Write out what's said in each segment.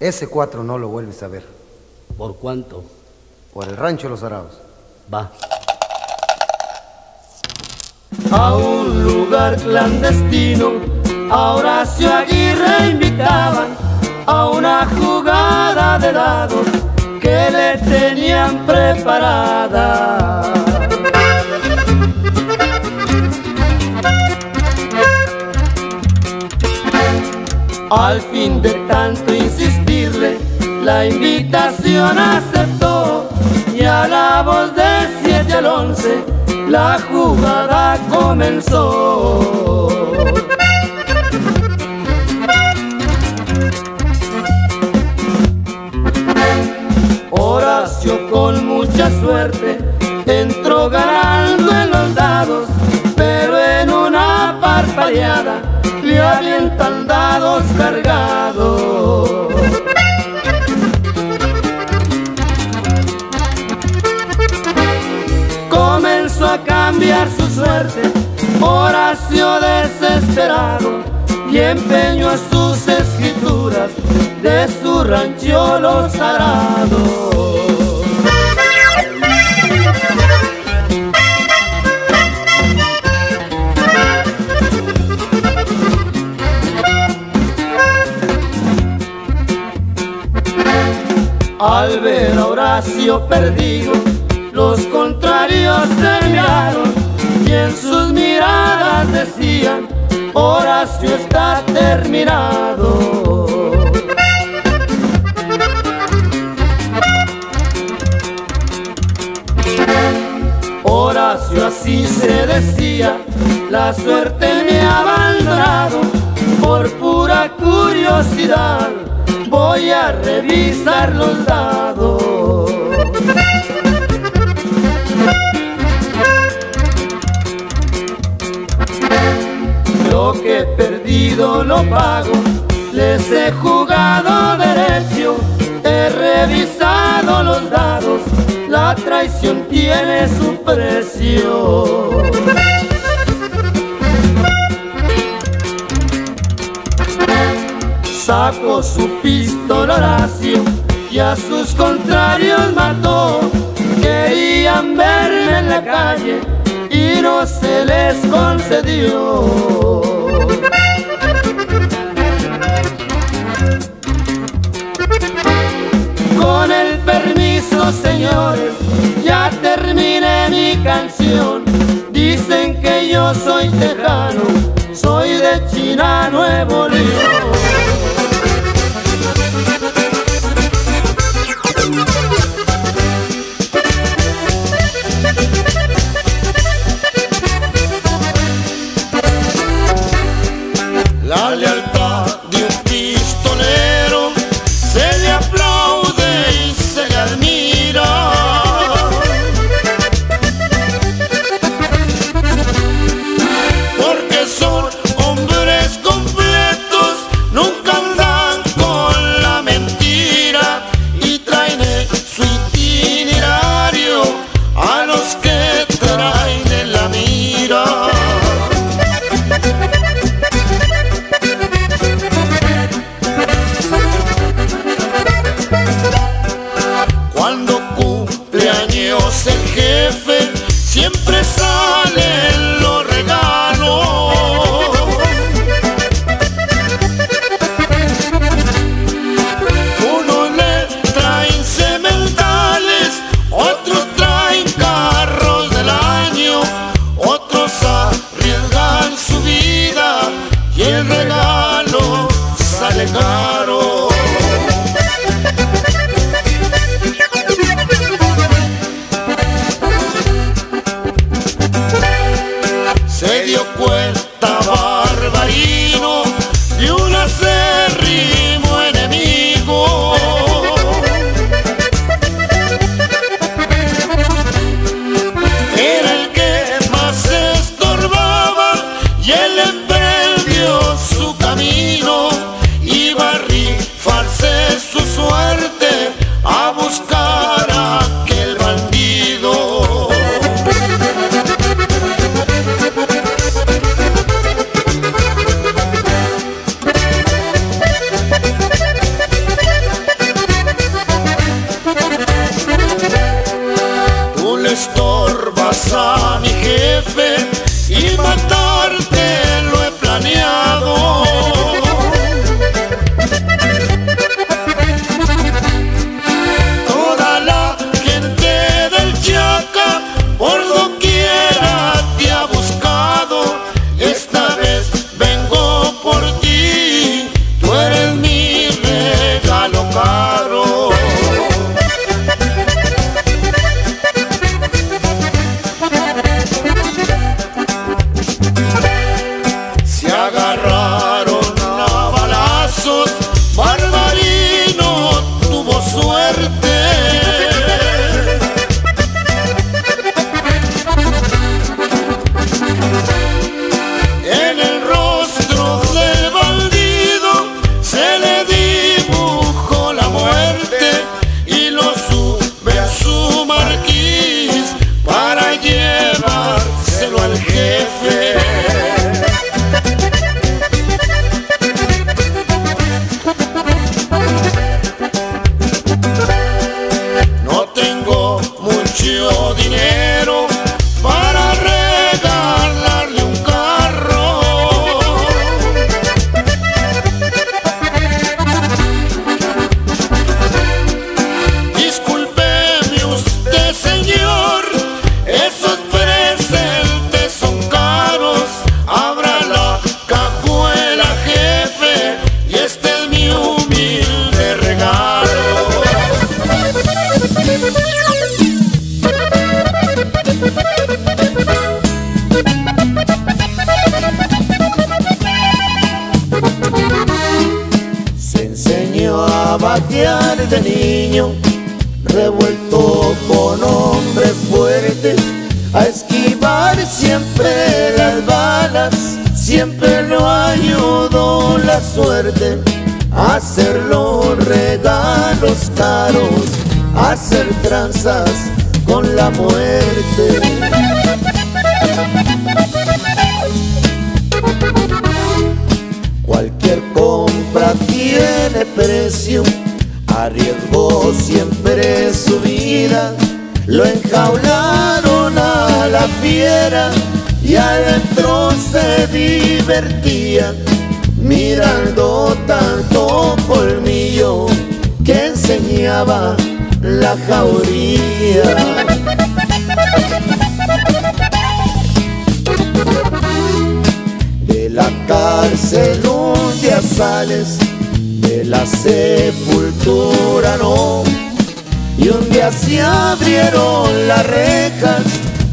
Ese cuatro no lo vuelves a ver. ¿Por cuánto? Por el rancho Los Arados. Va. A un lugar clandestino, a Horacio Aguirre invitaban a una jugada de dados que le tenían preparada. Al fin de tanto la invitación aceptó y a la voz de 7 al 11 la jugada comenzó. Horacio con mucha suerte entró ganando en los dados, pero en una parpadeada le avientan dados cargados. Cambiar su suerte, Horacio desesperado, y empeñó sus escrituras de su rancho Los Arados. Al ver a Horacio perdido, los contrarios se miraron y en sus miradas decían, Horacio está terminado. Horacio así se decía, la suerte me ha abandonado por pura curiosidad voy a revisar los dados. Lo que he perdido lo pago, les he jugado derecho, he revisado los dados, la traición tiene su precio. sacó su pistola Horacio y a sus contrarios mató. Querían verme en la calle y no se les concedió. Con el permiso, señores, ya terminé mi canción. Dicen que yo soy tejano, soy de China, Nuevo León. Mirando tanto colmillo que enseñaba la jauría. la cárcel un día sales, de la sepultura no. Y un día se abrieron las rejas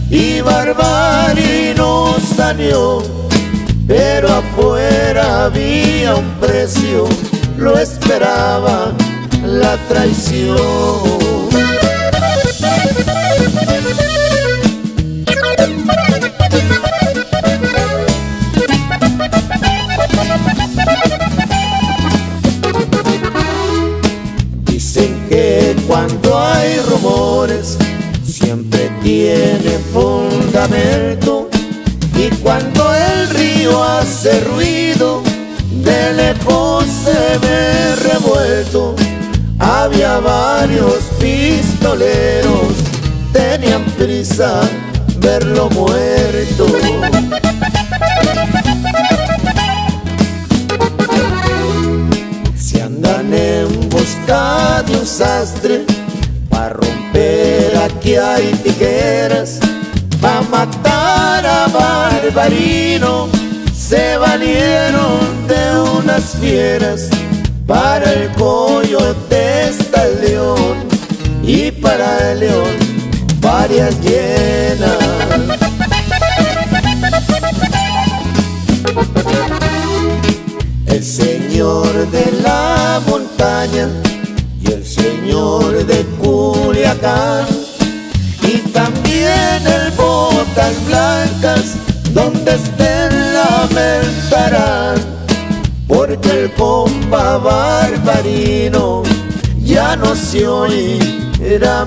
y Barbarino salió. Pero afuera había un precio, lo esperaba la traición. cuando hay rumores siempre tiene fundamento hace ruido de lejos se ve revuelto. Había varios pistoleros tenían prisa verlo muerto. En busca de un sastre para romper aquí hay tijeras para matar a Barbarino se valieron de unas fieras para el coyote está el león y para el león varias llenas el señor de la montaña y el señor de Culiacán y también el botas blancas donde estén lamentarán porque el compa barbarino ya no se oirá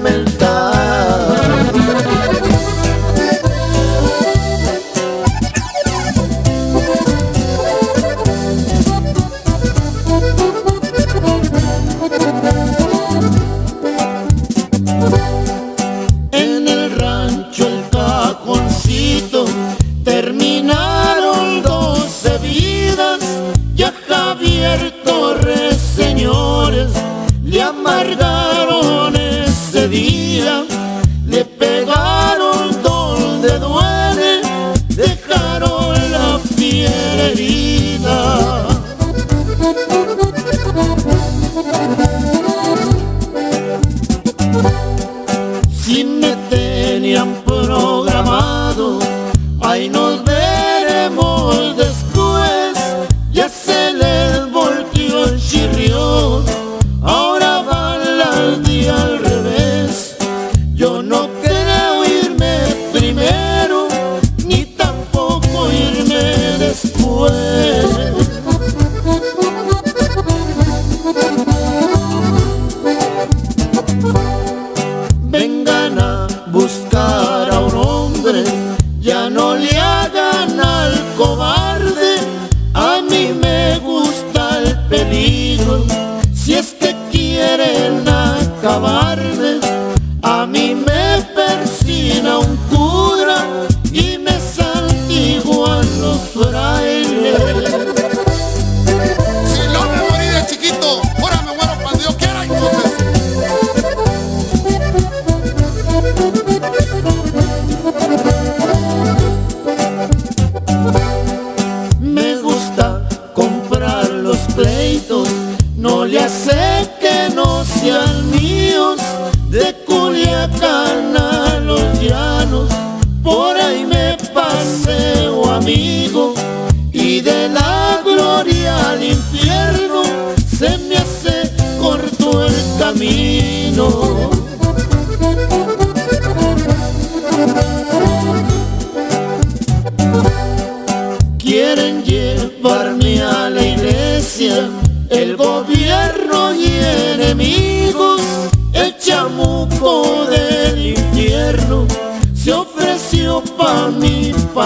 mentar y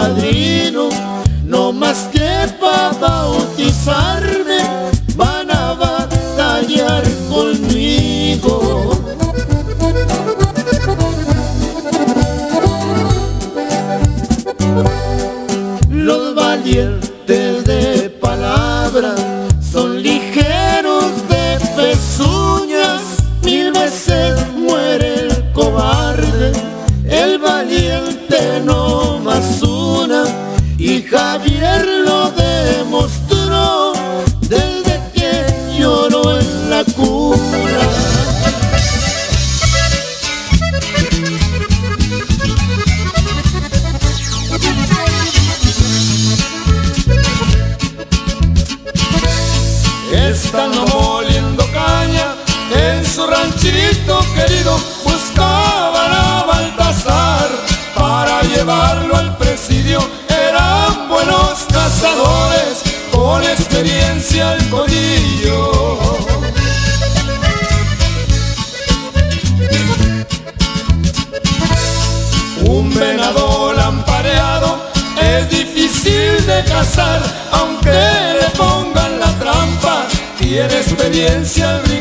padrino, no más que para bautizarme, van a batallar conmigo. Los valientes de palabras tierra aunque le pongan la trampa, tiene experiencia.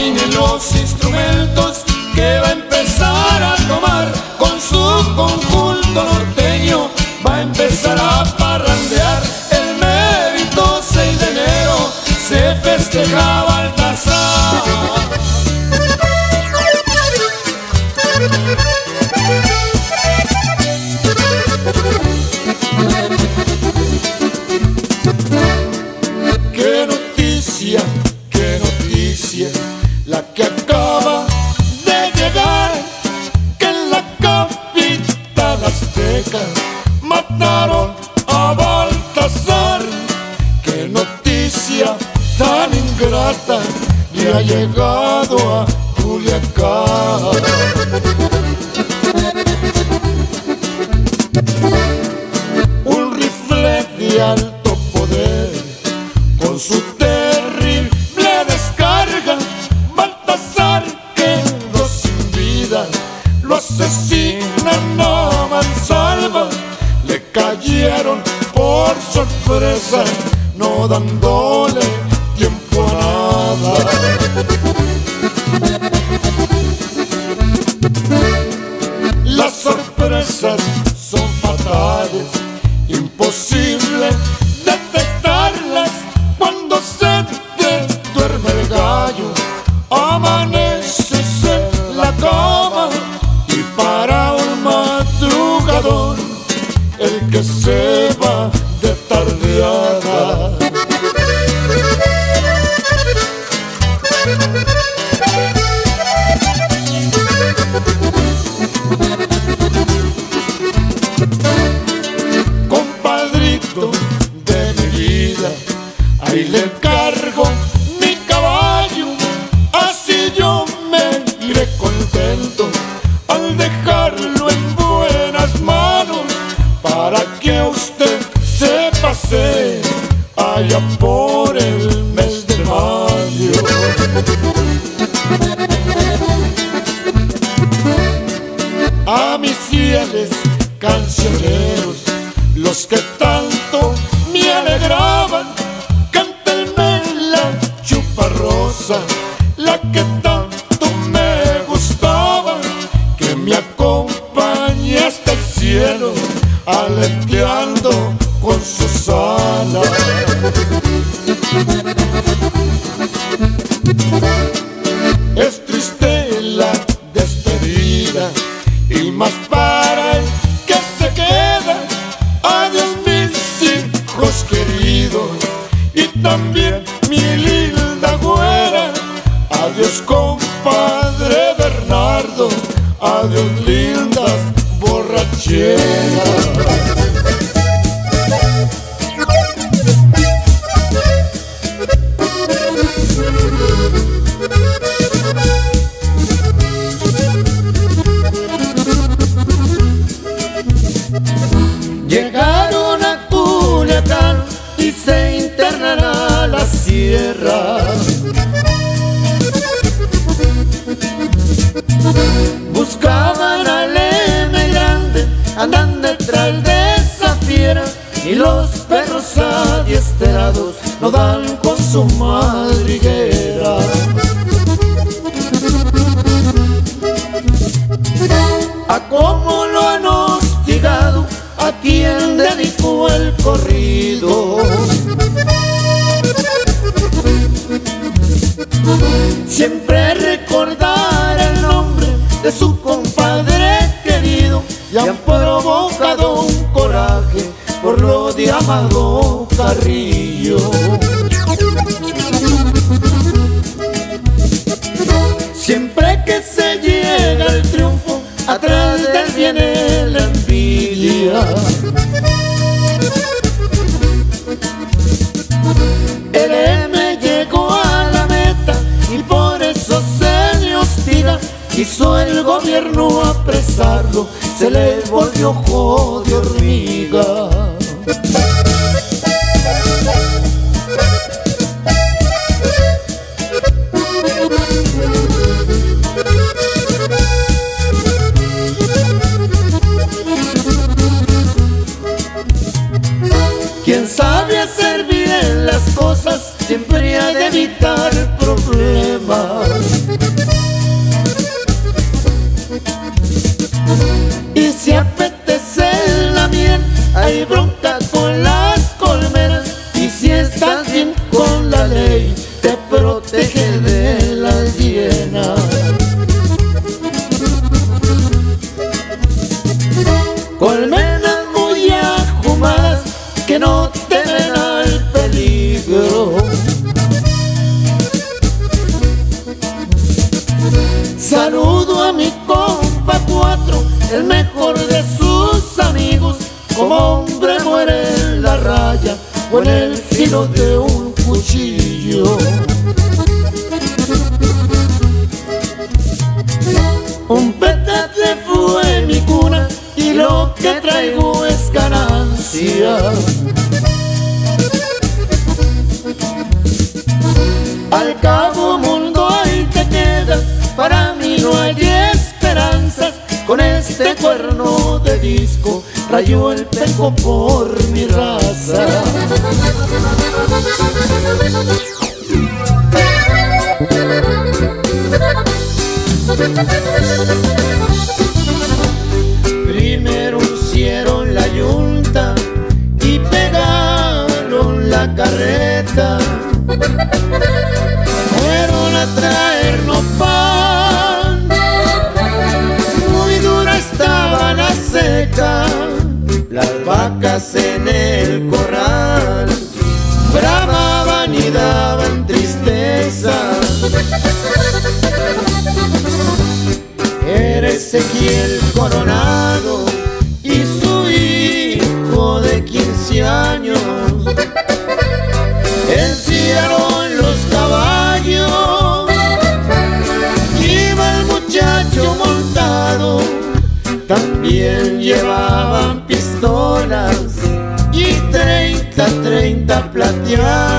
vinilou-se esperaban, cántenme la chuparrosa, la que Buscaban al emigrante, andan detrás de esa fiera, y los perros adiestrados no dan con su madriguera. siempre recordar el nombre de su compadre querido y han provocado un coraje por lo de Amado Carrillo. Siempre que se llega el triunfo, atrás del viene la envidia. eterno apresarlo, se le volvió ojo de hormiga. y su hijo de 15 años. Encierraron los caballos iba el muchacho montado también llevaban pistolas y 30, 30 plateadas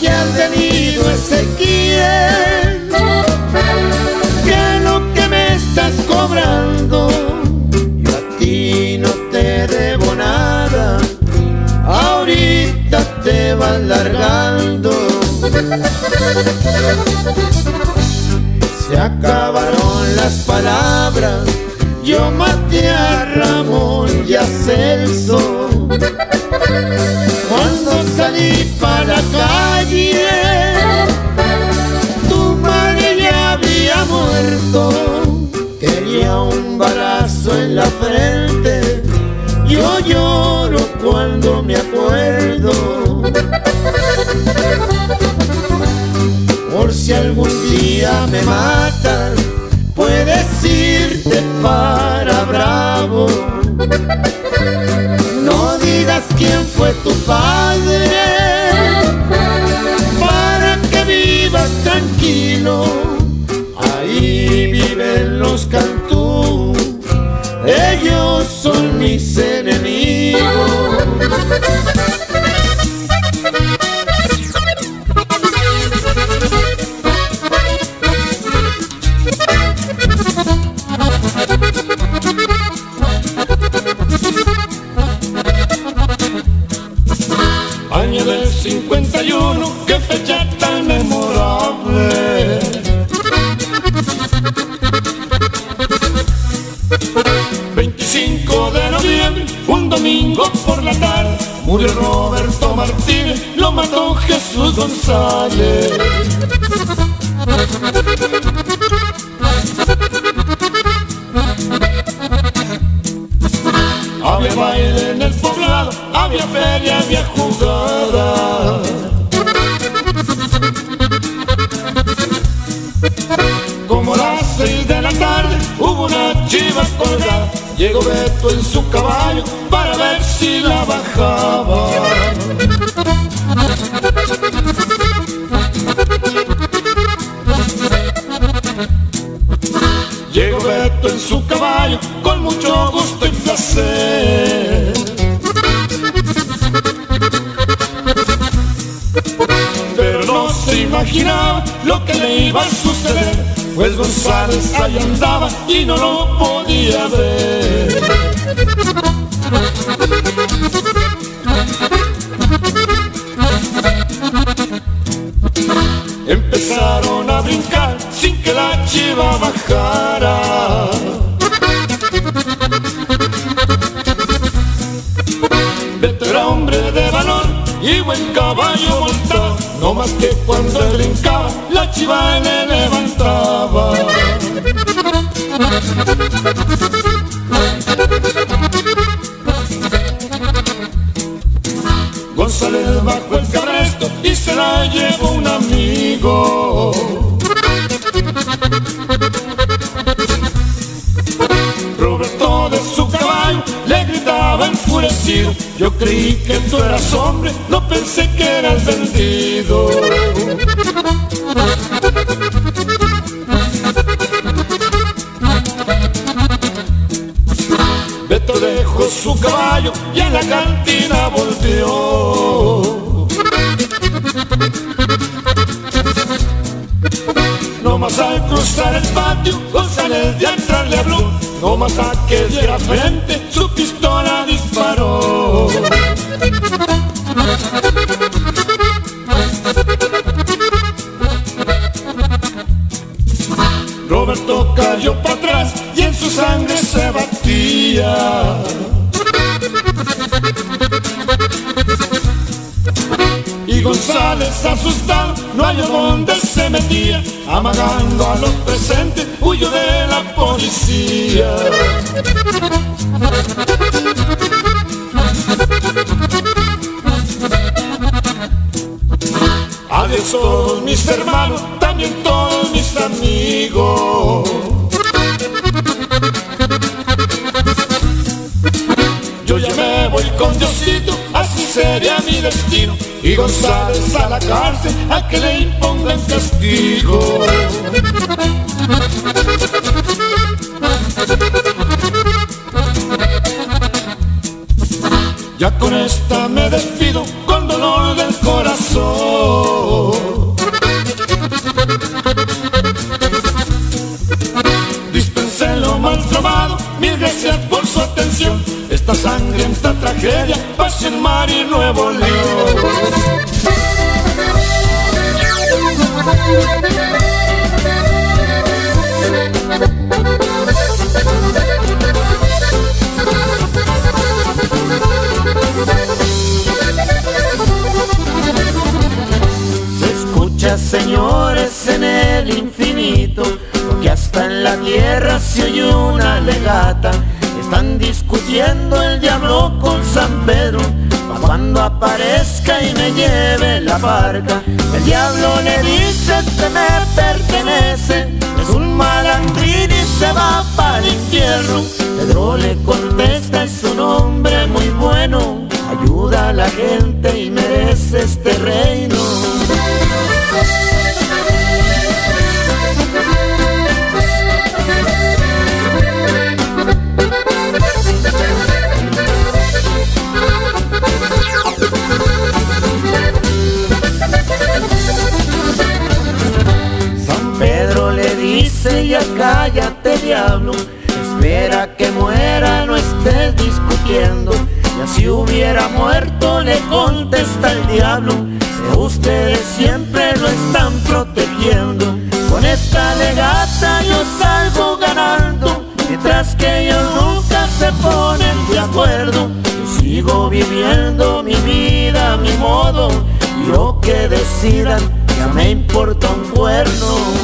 Aquí has venido Ezequiel, que lo que me estás cobrando, yo a ti no te debo nada, ahorita te vas largando. Se acabaron las palabras, yo maté a Ramón y a Celso. Me matan, puedes irte para Bravo. No digas quién fue tu padre, feria, había jugada. Como las seis de la tarde hubo una chiva colgada. Llegó Beto en su caballo para ver si la bajaba. Llegó Beto en su caballo con mucho gusto y placer. Imaginaba lo que le iba a suceder, pues González ahí andaba y no lo podía ver. Empezaron a brincar sin que la chiva bajara. Era hombre de y buen caballo montado, no más que cuando brincaba, la chiva le levantaba. González bajó el cabresto y se la llevó un amigo. Yo creí que tú eras hombre, no pensé que eras vendido. Beto dejó su caballo y a la cantina volvió No más al cruzar el patio, González de atrás le habló. No más a que diera frente, su Ramadan. Castigo. Ya con esta me despido con dolor del corazón. Dispense lo mal tomado, mil gracias por su atención. Esta sangrienta tragedia pasa en Mar y Nuevo León. Señores, en el infinito, porque hasta en la tierra se oye una legata. Están discutiendo el diablo con San Pedro, cuando aparezca y me lleve la barca. El diablo le dice, este me pertenece, es un malandrín y se va para el infierno. Pedro le contesta, es un hombre muy bueno, ayuda a la gente y merece este reino. Cállate diablo. Espera que muera, no estés discutiendo. Ya si hubiera muerto le contesta el diablo. Que ustedes siempre lo están protegiendo. Con esta legata yo salgo ganando. Mientras que ellos nunca se ponen de acuerdo. Yo sigo viviendo mi vida mi modo. Y lo que decidan ya me importa un cuerno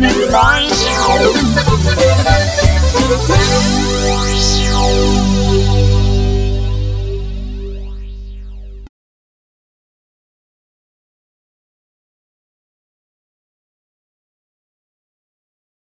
Que